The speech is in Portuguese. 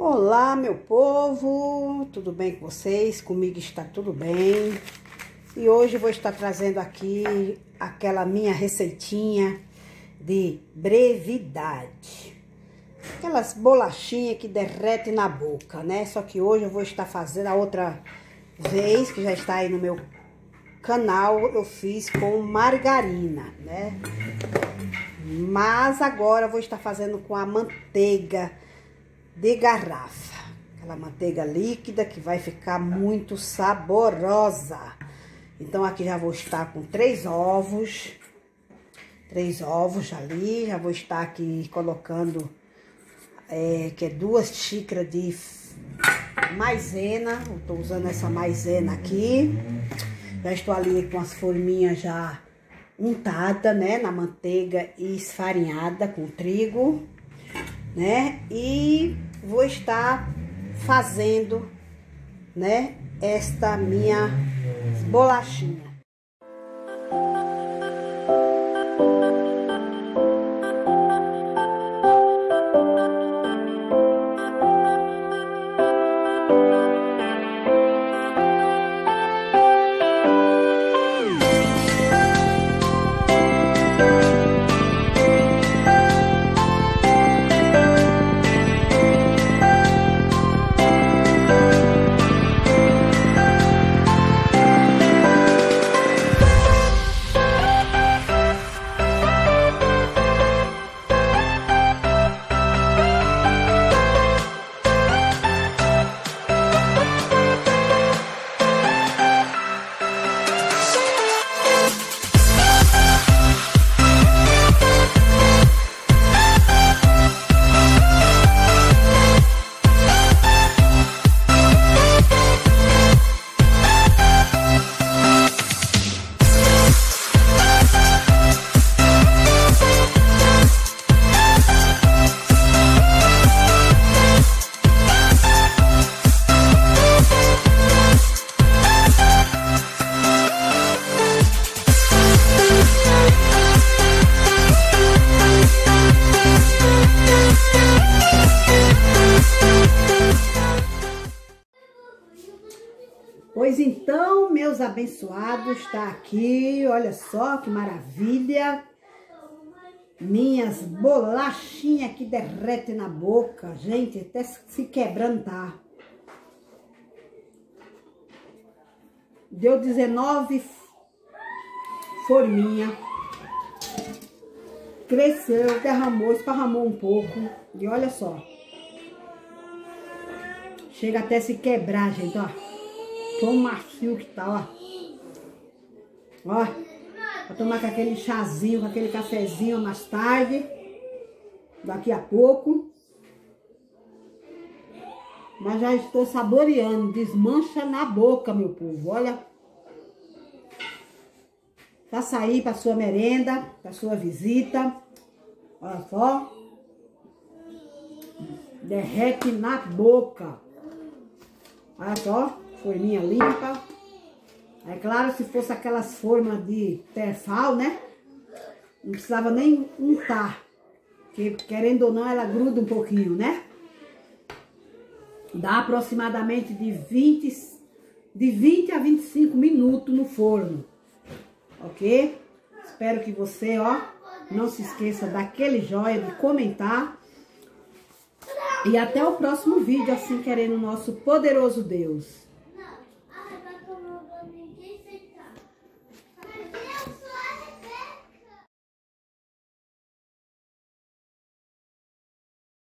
Olá, meu povo, tudo bem com vocês? Comigo está tudo bem. E hoje vou estar trazendo aqui aquela minha receitinha de brevidade. Aquelas bolachinhas que derretem na boca, né? Só que hoje eu vou estar fazendo a outra vez, que já está aí no meu canal, eu fiz com margarina, né? Mas agora eu vou estar fazendo com a manteiga de garrafa. Aquela manteiga líquida que vai ficar muito saborosa. Então, aqui já vou estar com três ovos. Três ovos ali. Já vou estar aqui colocando, é, que é duas xícaras de maisena. Eu tô usando essa maisena aqui. Já estou ali com as forminhas já untada, né, na manteiga e esfarinhada com trigo, né? E vou estar fazendo, né, esta minha bolachinha. Pois então, meus abençoados, está aqui, olha só que maravilha. Minhas bolachinhas que derretem na boca, gente, até se quebrando tá. Deu 19 forminha. Cresceu, derramou, esparramou um pouco. E olha só. Chega até se quebrar, gente, ó. Tão macio que tá, ó. Ó. Pra tomar com aquele chazinho, com aquele cafezinho mais tarde. Daqui a pouco. Mas já estou saboreando. Desmancha na boca, meu povo. Olha. Faça aí para sua merenda, para sua visita. Olha só. Derrete na boca. Olha só forminha limpa. É claro, se fosse aquelas formas de terfal, né? Não precisava nem untar. Porque, querendo ou não, ela gruda um pouquinho, né? Dá aproximadamente de 20, de 20 a 25 minutos no forno. Ok? Espero que você, ó, não se esqueça daquele joia, de comentar. E até o próximo vídeo, assim querendo o nosso poderoso Deus.